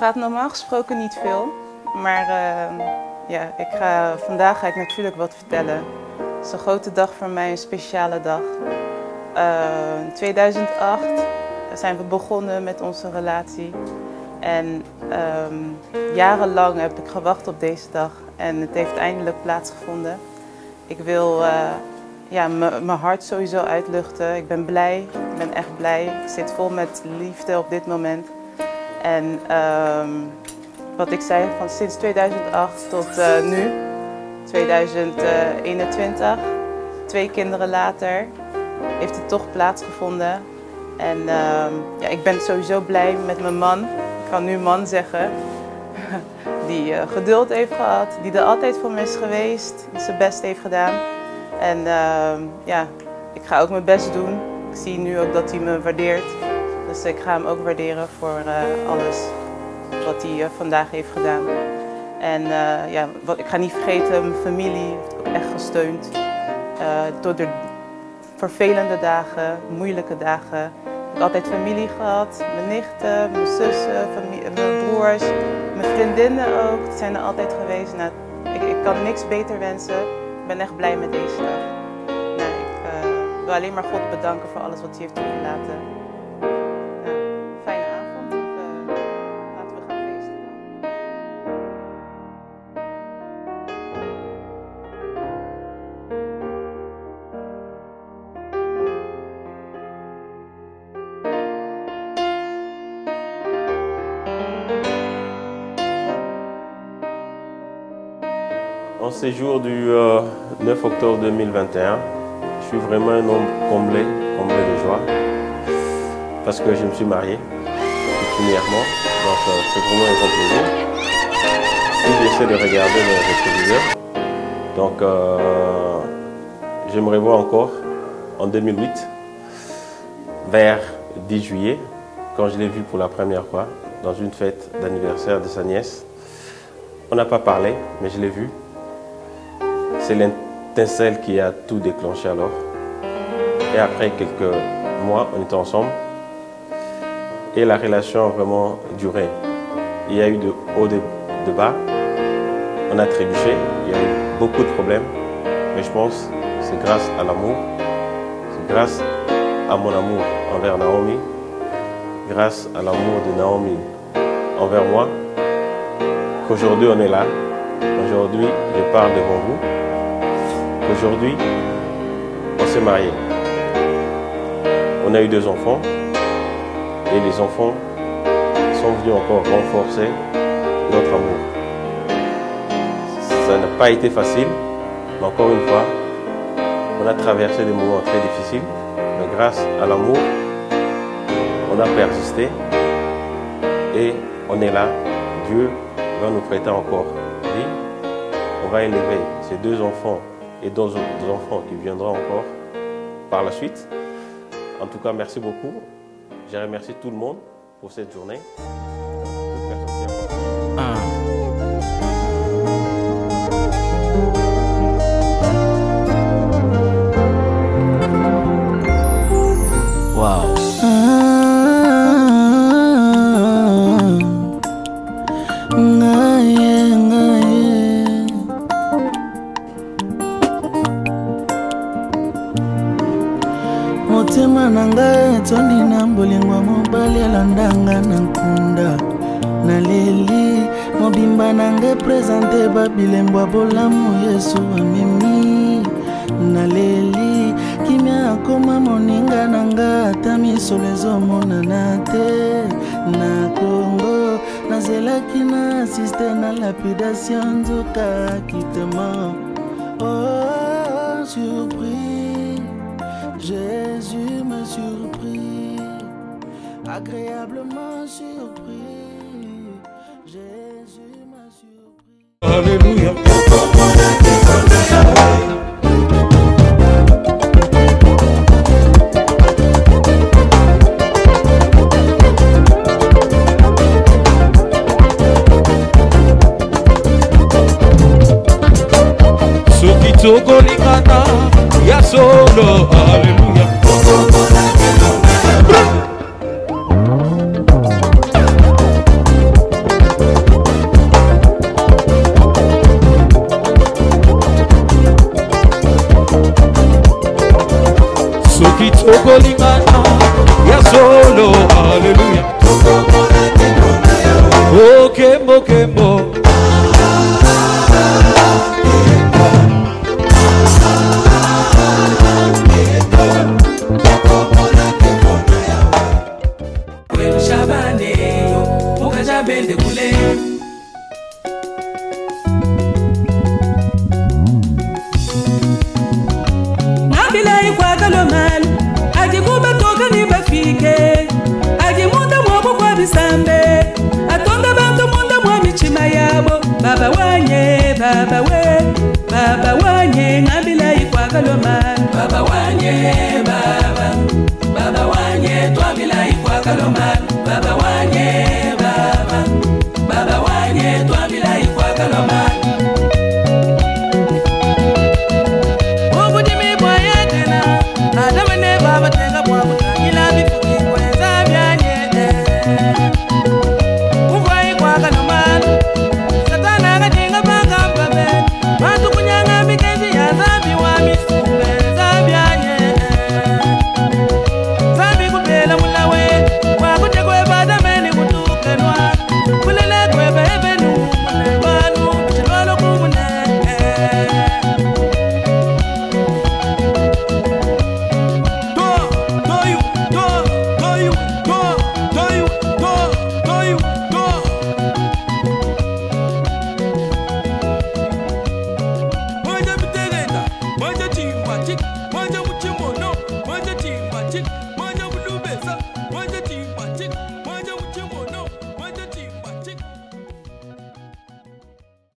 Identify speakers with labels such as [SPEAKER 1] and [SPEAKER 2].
[SPEAKER 1] praat normaal gesproken niet veel. Maar uh, ja, ik ga, vandaag ga ik natuurlijk wat vertellen. Het is een grote dag voor mij, een speciale dag. Uh, in 2008 zijn we begonnen met onze relatie. En um, jarenlang heb ik gewacht op deze dag. En het heeft eindelijk plaatsgevonden. Ik wil uh, ja, mijn hart sowieso uitluchten. Ik ben blij, ik ben echt blij. Ik zit vol met liefde op dit moment. En um, wat ik zei, van sinds 2008 tot uh, nu, 2021, twee kinderen later, heeft het toch plaatsgevonden. En um, ja, ik ben sowieso blij met mijn man, ik kan nu man zeggen, die uh, geduld heeft gehad, die er altijd voor me is geweest, die zijn best heeft gedaan. En uh, ja, ik ga ook mijn best doen. Ik zie nu ook dat hij me waardeert. Dus ik ga hem ook waarderen voor uh, alles wat hij uh, vandaag heeft gedaan. En uh, ja, wat, ik ga niet vergeten, mijn familie heeft ook echt gesteund. door de vervelende dagen, moeilijke dagen. Ik heb altijd familie gehad, mijn nichten, mijn zussen, mijn broers, mijn vriendinnen ook. Die zijn er altijd geweest. Nou, ik, ik kan niks beter wensen. Ik ben echt blij met deze dag. Nou, ik wil alleen maar God bedanken voor alles wat hij heeft toegelaten.
[SPEAKER 2] En ce jour du euh, 9 octobre 2021, je suis vraiment un homme comblé, comblé de joie, parce que je me suis marié, premièrement, donc euh, c'est vraiment un grand plaisir. Si j'essaie de regarder le rétroviseur, donc euh, j'aimerais voir encore en 2008, vers 10 juillet, quand je l'ai vu pour la première fois, dans une fête d'anniversaire de sa nièce. On n'a pas parlé, mais je l'ai vu. C'est l'étincelle qui a tout déclenché alors. Et après quelques mois, on était ensemble. Et la relation a vraiment duré. Il y a eu de haut, de, de bas. On a trébuché. Il y a eu beaucoup de problèmes. Mais je pense que c'est grâce à l'amour. C'est grâce à mon amour envers Naomi. Grâce à l'amour de Naomi envers moi. Qu'aujourd'hui on est là. Aujourd'hui, je parle devant vous. Aujourd'hui, on s'est mariés. On a eu deux enfants et les enfants sont venus encore renforcer notre amour. Ça n'a pas été facile, mais encore une fois, on a traversé des moments très difficiles, mais grâce à l'amour, on a persisté et on est là. Dieu va nous prêter encore vie. On va élever ces deux enfants et d'autres enfants qui viendront encore par la suite. En tout cas, merci beaucoup. Je remercie tout le monde pour cette journée.
[SPEAKER 3] Bolingo mobali elandanga na nkunda. Naleli mobimba na ngai prezante babilembo ya bolamu yesu amemi. Naleli kimia akoma moninga na ngai ata misolo ezomonana te. Na kongo nazelaki na asiste na lapidation nzoka kitema. Oh, surpris Jésus me surprit, agréablement surpris. Jésus m'a surpris.
[SPEAKER 4] Alléluia. tokolingana ya solo aleluya tokolingana ya solo aleluya okembokembo
[SPEAKER 5] Shabane, Mukajabende Kule.
[SPEAKER 6] Bisambe atonda bantu munda mwa michima yabo. Baba wanye baba we baba wanye ngabilai kwakalomani
[SPEAKER 5] Baba wanye, baba, baba wanye, twabilai kwa kalomani. Baba